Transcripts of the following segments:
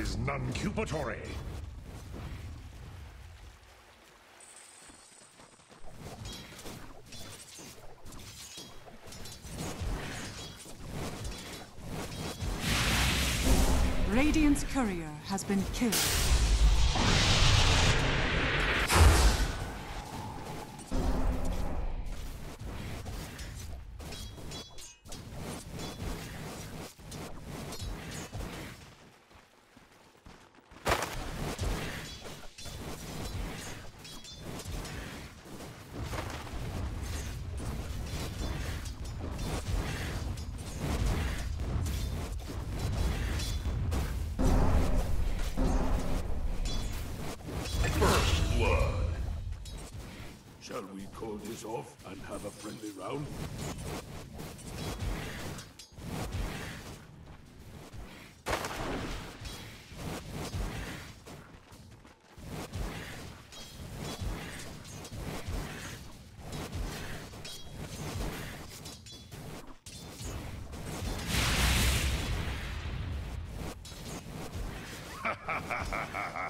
is non-cupatory. Radiant's courier has been killed. Call this off and have a friendly round? Denied.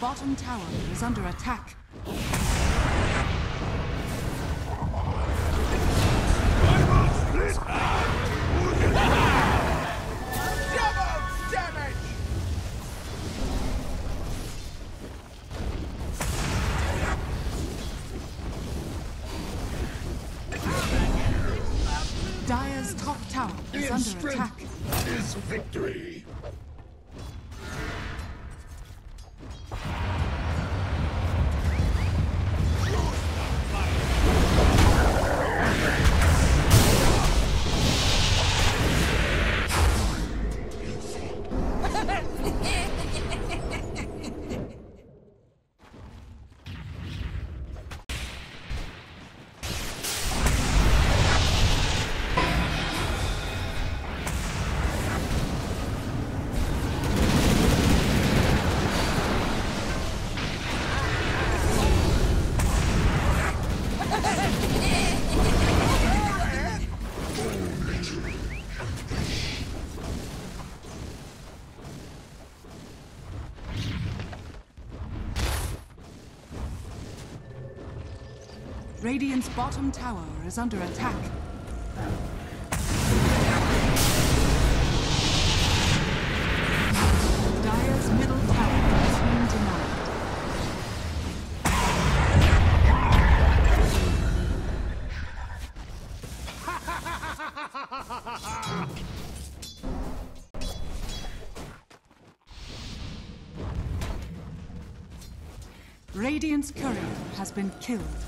Bottom tower is under attack. Dire's top tower is under attack. is victory. Radiant's bottom tower is under attack. Dire's middle tower has been denied. Radiant's courier has been killed.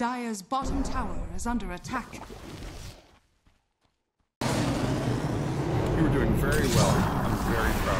Dire's bottom tower is under attack. You were doing very well. I'm very proud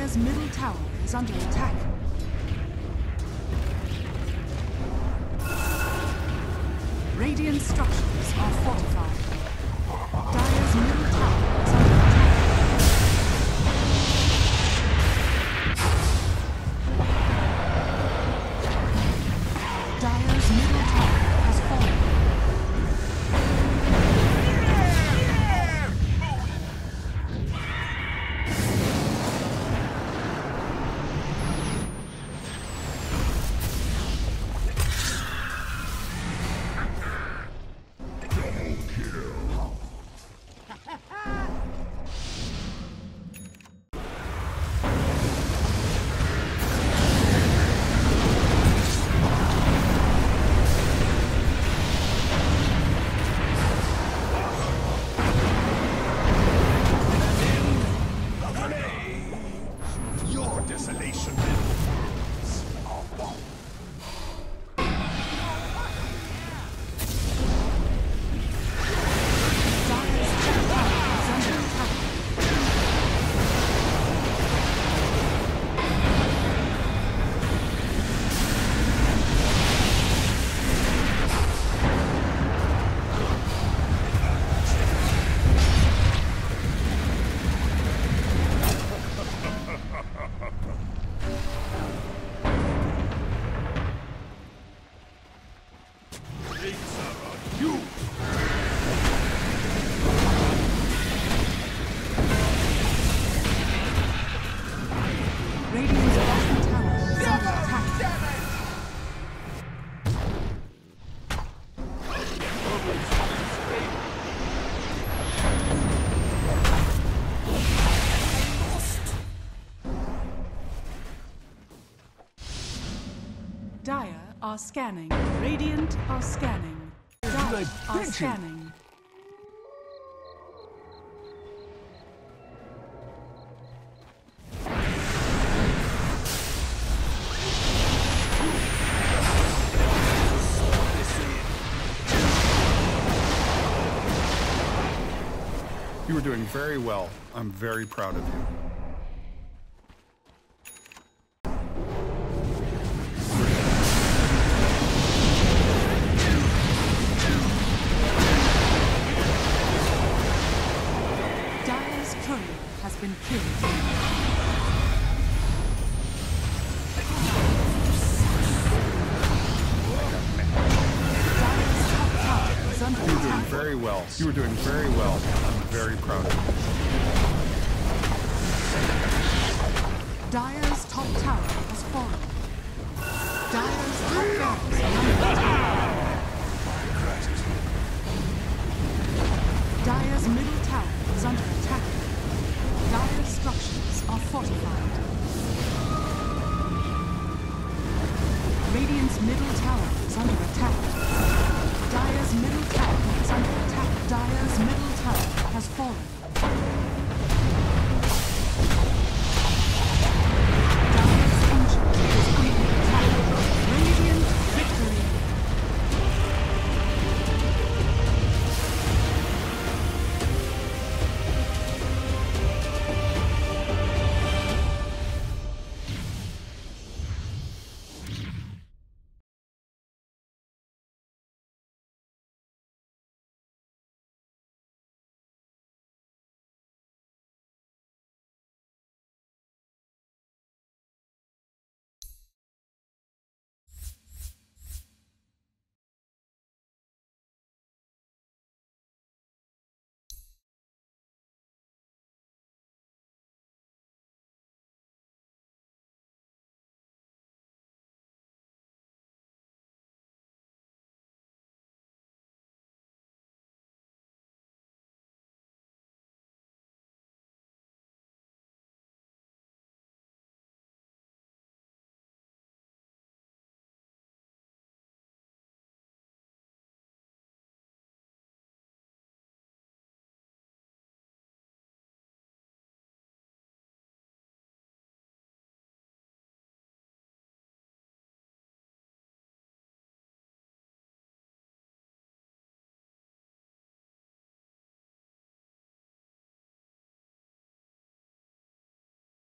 Dire's middle tower is under attack. Radiant structures are fortified. Dire's middle tower Dire are scanning. Radiant are scanning. Satellite are scanning. You were doing very well. I'm very proud of you. courier has been killed. very well. You were doing very well. I'm very proud of you. Dire's top tower has fallen. Dire's top barracks are under. Dire's middle tower is under attack. Dire structures are fortified. Radiant's middle tower is under attack. Middle tower is under attack. Middle tower has fallen.